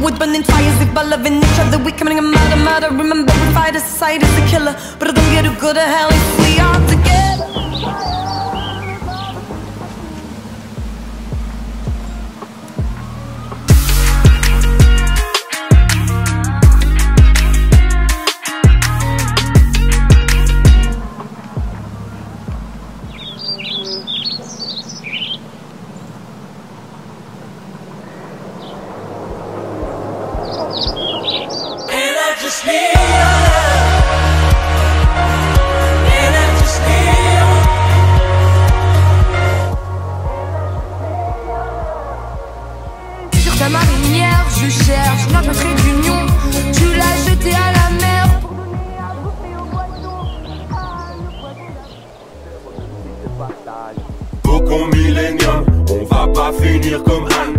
burning fires if by loving each other we committing a murder, murder. Remember we fight a society as a killer, but I don't get to go to hell if we are together. Sur ta marinière, je cherche notre trait d'union. Tu l'as jeté à la mer. à Millennium, on va pas finir comme Solo.